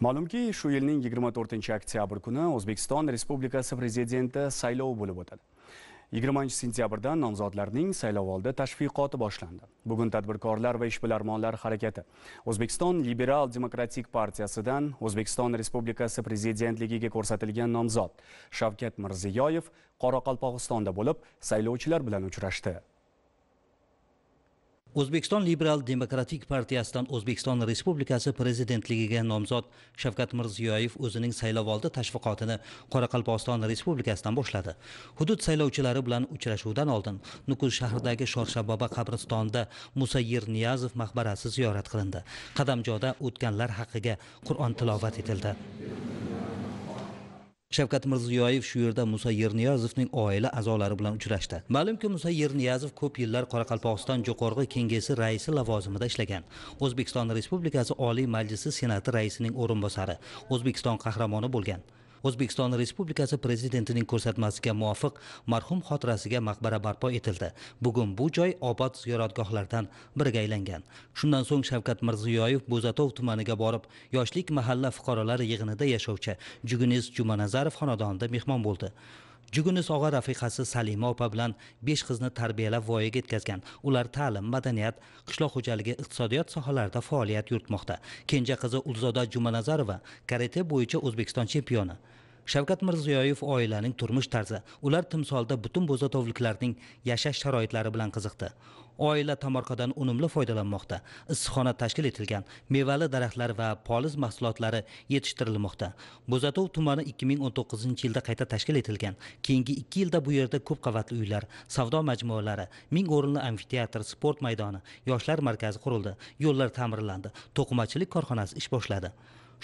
ma'lumki shu yilning 24 oktyabr kuni o'zbekiston respublikasi prezidenti saylovi bo'lib o'tadi. 20 sentyabrdan nomzodlarning saylovoldi tashviqoti boshlandi. Bugun tadbirkorlar va ishbilarmonlar harakati. O'zbekiston liberal demokratik partiyasidan o'zbekiston respublikasi prezidentligiga ko'rsatilgan nomzod shavkat mirziyoyev qoraqalpog'istonda bo'lib saylovchilar bilan uchrashdi. O'zbekiston liberal demokratik partiyasidan o'zbekiston respublikasi prezidentligiga nomzod shavkat mirziyoyev o'zining saylovoldi tashviqotini qoraqalpog'iston respublikasidan boshladi. Hudud saylovchilari bilan uchrashuvdan oldin nukus shahridagi shorshaboba qabristonida musa yerniyazov maqbarasi ziyorat qilindi. Qadamjoda o'tganlar haqiga qur'on tilovat etildi. Shavkat mirziyoyev shu yerda musa yerniyazovning oila a'zolari bilan uchrashdi. Ma'lumki musa yerniyazov ko'p yillar qoraqalpog'iston jo'qorg'i kengashi raisi lavozimida ishlagan. O'zbekiston respublikasi oliy majlisi senati raisining o'rinbosari o'zbekiston qahramoni bo'lgan. O'zbekiston respublikasi prezidentining ko'rsatmasiga muvofiq marhum xotirasiga maqbara barpo etildi. Bugun bu joy obod ziyoratgohlardan biriga aylangan. Shundan so'ng shavkat mirziyoyev bo'zatov tumaniga borib yoshlik mahalla fuqarolari yig'inida yashovchi jugunis jumanazarov xonadonida mehmon bo'ldi. Jugunis og'a rafiqasi salima opa bilan besh qizni tarbiyalab voyaga yetkazgan. Ular ta'lim madaniyat qishloq xo'jaligi iqtisodiyot sohalarida faoliyat yuritmoqda. Kenja qizi ulzoda jumanazarova karate bo'yicha o'zbekiston chempioni. Shavkat mirziyoyev oilaning turmush tarzi ular timsolda butun bo'zatovliklarning yashash sharoitlari bilan qiziqdi. Oila tomorqadan unumli foydalanmoqda. Issiqxona tashkil etilgan mevali daraxtlar va poliz mahsulotlari yetishtirilmoqda. Bo'zatov tumani 2019 yilda qayta tashkil etilgan. Keyingi ikki yilda bu yerda ko'p qavatli uylar savdo majmualari ming o'rinli amfiteatr sport maydoni yoshlar markazi qurildi. Yo'llar ta'mirlandi. To'qimachilik korxonasi ish boshladi.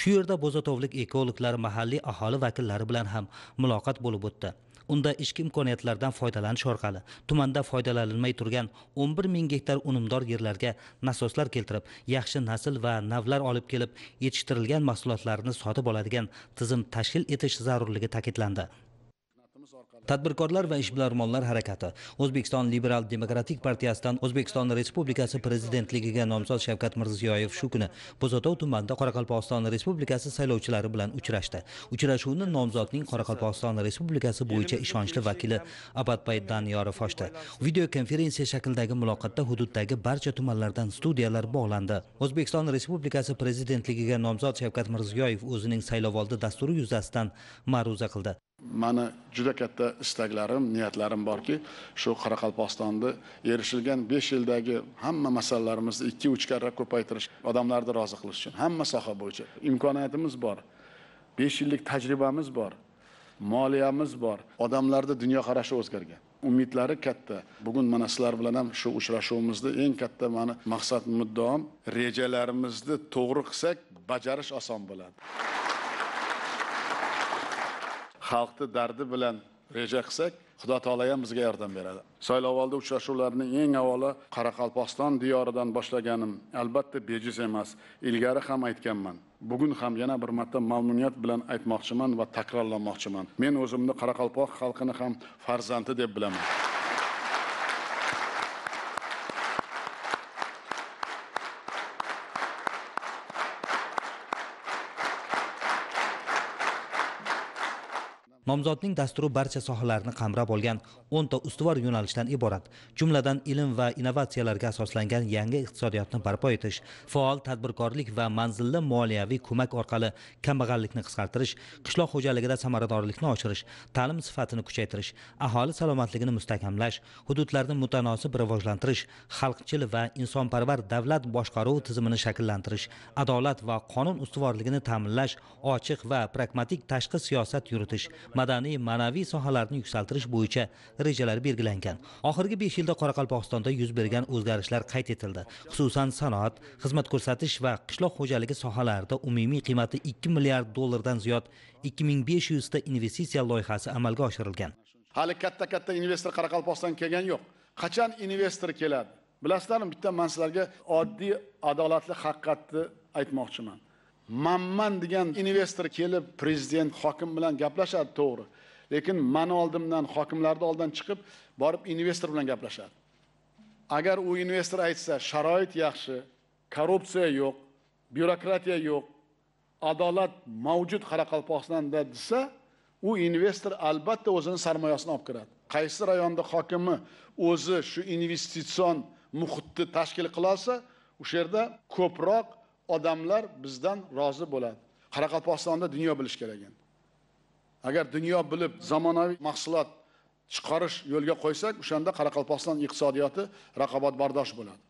Shu yerda bo'zatovlik ekologlar mahalliy aholi vakillari bilan ham muloqot bo'lib o'tdi. Unda ichki imkoniyatlaridan foydalanish orqali tumanda foydalanilmay turgan 11 ming gektar unumdor yerlarga nasoslar keltirib yaxshi nasl va navlar olib kelib yetishtirilgan mahsulotlarni sotib oladigan tizim tashkil etish zarurligi ta'kidlandi. Tadbirkorlar va ishbilarmonlar harakati. O'zbekiston liberal demokratik partiyasidan o'zbekiston respublikasi prezidentligiga nomzod shavkat mirziyoyev shu kuni bo'zatov tumanida qoraqalpog'iston respublikasi saylovchilari bilan uchrashdi. Uchrashuvni nomzodning qoraqalpog'iston respublikasi bo'yicha ishonchli vakili abadbay daniyorov ochdi. Video konferensiya shaklidagi muloqotda hududdagi barcha tumanlardan studiyalar bog'landi. O'zbekiston respublikasi prezidentligiga nomzod shavkat mirziyoyev o'zining saylovoldi dasturi yuzasidan ma'ruza qildi. Mani juda katta istaklarim niyatlarim borki shu qoraqalpog'istonda erishilgan besh yildagi hamma masalalarimizni ikki uch karra ko'paytirish odamlarni rozi qilish uchun hamma soha bo'yicha imkoniyatimiz bor besh yillik tajribamiz bor moliyamiz bor. Odamlarni dunyoqarashi o'zgargan. Umidlari katta. Bugun mana sizlar bilan ham shu uchrashuvimizni eng katta mani maqsad muddaom rejalarimizni to'g'ri qilsak bajarish oson bo'ladi. Xalqni dardi bilan reja qilsak xudo taolo ham bizga yordam beradi. Saylovoldi uchrashuvlarini eng avvalo qoraqalpog'iston diyoridan boshlaganim albatta bejiz emas ilgari ham aytganman. Bugun ham yana bir marta mamnuniyat bilan aytmoqchiman va takrorlamoqchiman men o'zimni qoraqalpoq xalqini ham farzandi deb bilaman. Nomzodning dasturi barcha sohalarni qamrab olgan 10 ta ustuvor yo'nalishdan iborat jumladan ilm va innovatsiyalarga asoslangan yangi iqtisodiyotni barpo etish faol tadbirkorlik va manzilli moliyaviy ko'mak orqali kambag'allikni qisqartirish qishloq xo'jaligida samaradorlikni oshirish ta'lim sifatini kuchaytirish aholi salomatligini mustahkamlash hududlarni mutanosib rivojlantirish xalqchil va insonparvar davlat boshqaruvi tizimini shakllantirish adolat va qonun ustuvorligini ta'minlash ochiq va pragmatik tashqi siyosat yuritish madaniy ma'naviy sohalarni yuksaltirish bo'yicha rejalar belgilangan. Oxirgi besh yilda qoraqalpog'istonda yuz bergan o'zgarishlar qayd etildi. Xususan sanoat xizmat ko'rsatish va qishloq xo'jaligi sohalarida umumiy qiymati ikki milliard dollardan ziyod ikki ming besh yuzta investitsiya loyihasi amalga oshirilgan. Hali katta katta investor qoraqalpog'istonga kelgani yo'q. Qachon investor keladi? Bilasizlarmi bitta man sizlarga oddiy adolatli haqiqatni aytmoqchiman. Manman degan investor kelib prezident hokim bilan gaplashadi to'g'ri. Lekin mani oldimdan hokimlarni oldidan chiqib borib investor bilan gaplashadi. Agar u investor aytsa sharoit yaxshi korrupsiya yo'q byurokratiya yo'q adolat mavjud qoraqalpog'istonda desa u investor albatta o'zini sarmoyasini olib kiradi. Qaysi rayonda hokimi o'zi shu investitsion muhitni tashkil qilolsa o'sha yerda ko'proq odamlar bizdan rozi bo'ladi. Qoraqalpog'istonda dunyo bilish kerak endi. Agar dunyo bilib zamonaviy mahsulot chiqarish yo'lga qo'ysak o'shanda qoraqalpog'iston iqtisodiyoti raqobatbardosh bo'ladi.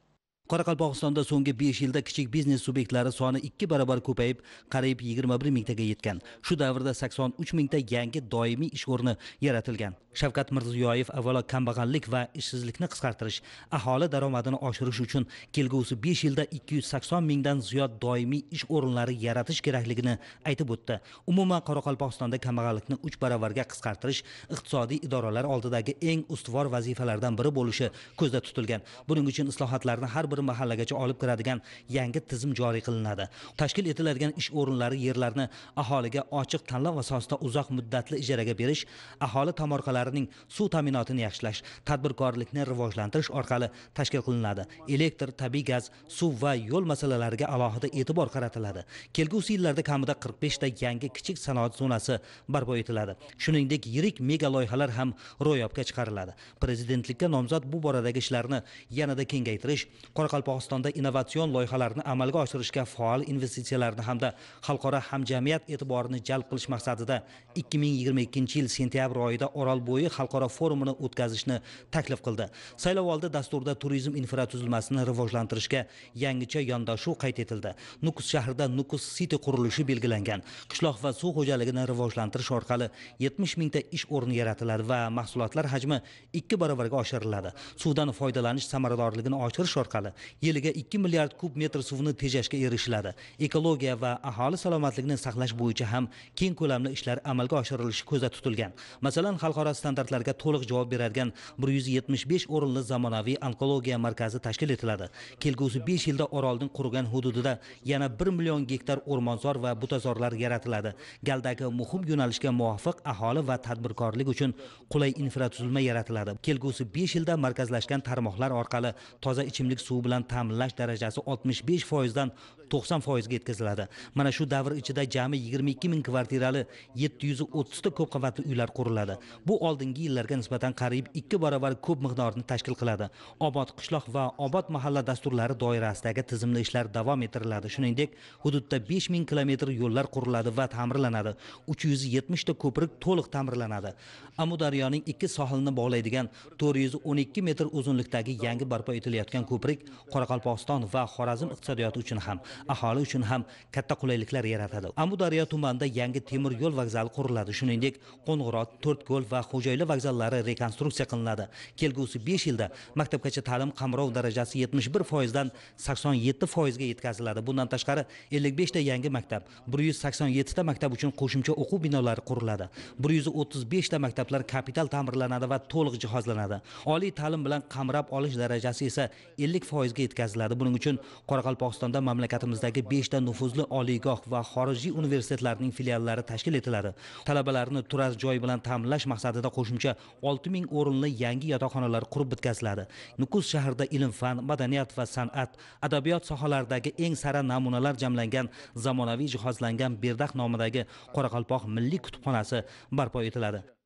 Qoraqalpog'istonda so'nggi 5 yilda kichik biznes subyektlari soni 2 barobar ko'payib qariyb 21 mingtaga yetgan. Shu davrda 83 mingta yangi doimiy ish o'rni yaratilgan. Shavkat mirziyoyev avvalo kambag'allik va ishsizlikni qisqartirish aholi daromadini oshirish uchun kelgusi 5 yilda 280 mingdan ziyod doimiy ish o'rinlari yaratish kerakligini aytib o'tdi. Umuman qoraqalpog'istonda kambag'allikni 3 barobarga qisqartirish iqtisodiy idoralar oldidagi eng ustuvor vazifalardan biri bo'lishi ko'zda tutilgan. Buning uchun islohotlarni har bir mahallagacha olib kiradigan yangi tizim joriy qilinadi. Tashkil etiladigan ish o'rinlari yerlarni aholiga ochiq tanlov asosida uzoq muddatli ijaraga berish aholi tomorqalarining suv ta'minotini yaxshilash tadbirkorlikni rivojlantirish orqali tashkil qilinadi. Elektr tabiiy gaz suv va yo'l masalalariga alohida e'tibor qaratiladi. Kelgusi yillarda kamida 45 ta yangi kichik sanoat zonasi barpo etiladi. Shuningdek yirik mega loyihalar ham ro'yobga chiqariladi. Prezidentlikka nomzod bu boradagi ishlarni yanada kengaytirish qoraqalpog'istonda innovatsion loyihalarni amalga oshirishga faol investitsiyalarni hamda xalqaro hamjamiyat e'tiborini jalb qilish maqsadida 2022 yil sentyabr oyida orolbo'yi xalqaro forumini o'tkazishni taklif qildi. Saylovoldi dasturida turizm infratuzilmasini rivojlantirishga yangicha yondashuv qayd etildi. Nukus shahrida nukus city qurilishi belgilangan. Qishloq va suv xo'jaligini rivojlantirish orqali 70 mingta ish o'rni yaratiladi va mahsulotlar hajmi ikki barobarga oshiriladi. Suvdan foydalanish samaradorligini oshirish orqali yiliga 2 milliard kub metr suvni tejashga erishiladi. Ekologiya va aholi salomatligini saqlash bo'yicha ham keng ko'lamli ishlar amalga oshirilishi ko'zda tutilgan. Masalan xalqaro standartlarga to'liq javob beradigan 175 o'rinli zamonaviy onkologiya markazi tashkil etiladi. Kelgusi 5 yilda orolning qurigan hududida yana 1 million gektar o'rmonzor va butazorlar yaratiladi. Galdagi muhim yo'nalishga muvofiq aholi va tadbirkorlik uchun qulay infratuzilma yaratiladi. Kelgusi 5 yilda markazlashgan tarmoqlar orqali toza ichimlik suvi bilan ta'minlash darajasi 65 foizdan 90 foizga yetkaziladi. Mana shu davr ichida jami 22 ming kvartirali 730 ta ko'p qavatli uylar quriladi. Bu oldingi yillarga nisbatan qariyb 2 barobar ko'p miqdorni tashkil qiladi. Obod qishloq va obod mahalla dasturlari doirasidagi tizimli ishlar davom ettiriladi. Shuningdek hududda 5 ming kilometr yo'llar quriladi va ta'mirlanadi. 370 ta ko'prik to'liq ta'mirlanadi. Amudaryoning ikki sohilini bog'laydigan 412 metr uzunlikdagi yangi barpo etilayotgan ko'prik qoraqalpog'iston va xorazm iqtisodiyoti uchun ham aholi uchun ham katta qulayliklar yaratadi. Amudaryo tumanida yangi temir yo'l vokzali quriladi. Shuningdek qo'ng'irot to'rtko'l va xo'jayli vokzallari rekonstruksiya qilinadi. Kelgusi 5 yilda maktabgacha ta'lim qamrov darajasi 71 foizdan 87 foizga yetkaziladi. Bundan tashqari 55 ta yangi maktab 187 ta maktab uchun qo'shimcha o'quv binolari quriladi. 135 ta maktablar kapital ta'mirlanadi va to'liq jihozlanadi. Oliy ta'lim bilan qamrab olish darajasi esa 50 foizga yetkaziladi. Buning uchun qoraqalpog'istonda mamlakatimizdagi 5 ta nufuzli oliygoh va xorijiy universitetlarning filiallari tashkil etiladi. Talabalarni turar joy bilan ta'minlash maqsadida qo'shimcha 6000 o'rinli yangi yotoqxonalar qurib bitkaziladi. Nukus shahrida ilm fan madaniyat va san'at adabiyot sohalaridagi eng sara namunalar jamlangan zamonaviy jihozlangan berdax nomidagi qoraqalpoq milliy kutubxonasi barpo etiladi.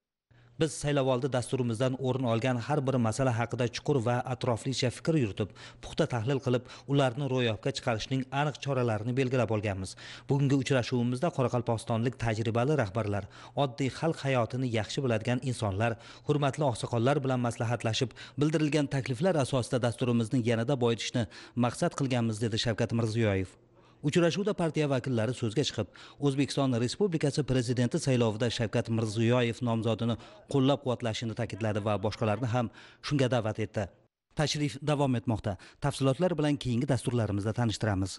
Biz saylovoldi dasturimizdan o'rin olgan har bir masala haqida chuqur va atroflicha fikr yuritib puxta tahlil qilib ularni ro'yobga chiqarishning aniq choralarini belgilab olganmiz. Bugungi uchrashuvimizda qoraqalpog'istonlik tajribali rahbarlar oddiy xalq hayotini yaxshi biladigan insonlar hurmatli oqsoqollar bilan maslahatlashib bildirilgan takliflar asosida dasturimizni yanada boyitishni maqsad qilganmiz dedi shavkat mirziyoyev. Uchrashuvda partiya vakillari so'zga chiqib o'zbekiston respublikasi prezidenti saylovida shavkat mirziyoyev nomzodini qo'llab quvvatlashini ta'kidladi va boshqalarni ham shunga da'vat etdi. Tashrif davom etmoqda. Tafsilotlar bilan keyingi dasturlarimizda tanishtiramiz.